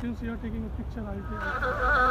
since you are taking a picture, I'll take